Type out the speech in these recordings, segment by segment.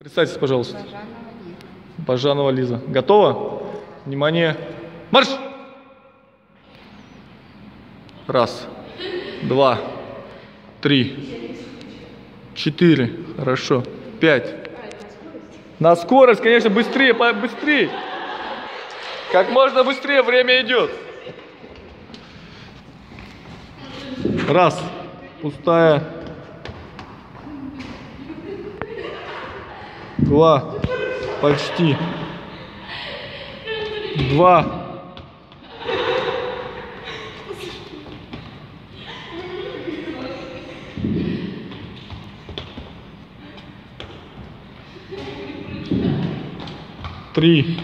Представьтесь, пожалуйста. Бажанова Лиза. Готова? Внимание. Марш! Раз, два, три, четыре. Хорошо. Пять. На скорость, конечно, быстрее, быстрее. Как можно быстрее, время идет. Раз. Пустая. Два. Почти. Два. Три.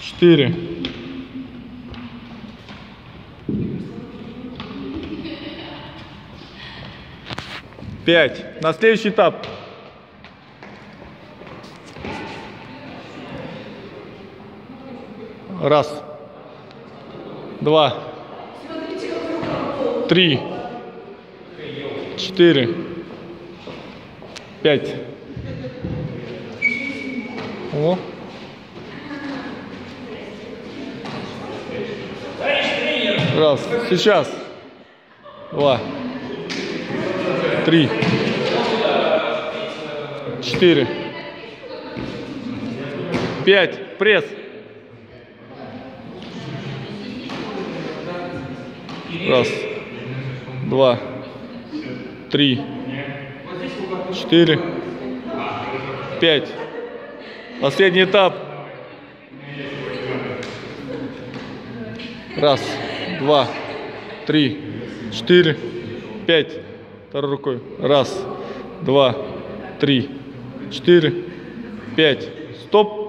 Четыре. Пять. На следующий этап. Раз. Два. Три. Четыре. Пять. О. Раз. Сейчас. Два. Три. Четыре. Пять. Пресс. Раз. Два. Три. Четыре. Пять. Последний этап. Раз, два, три, четыре, пять. Второй рукой. Раз, два, три, четыре, пять. Стоп.